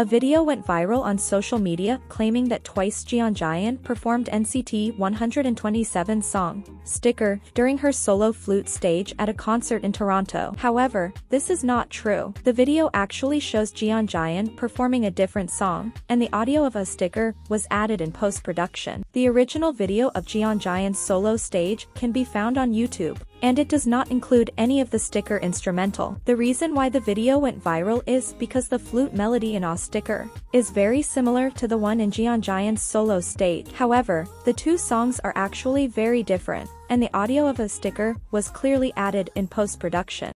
A video went viral on social media claiming that twice Jeongyeon performed NCT 127's song, Sticker, during her solo flute stage at a concert in Toronto. However, this is not true. The video actually shows Jeongyeon performing a different song, and the audio of a sticker was added in post-production. The original video of Jeongyeon's solo stage can be found on YouTube and it does not include any of the sticker instrumental. The reason why the video went viral is because the flute melody in A Sticker is very similar to the one in Jeongyeon's solo state. However, the two songs are actually very different, and the audio of A Sticker was clearly added in post-production.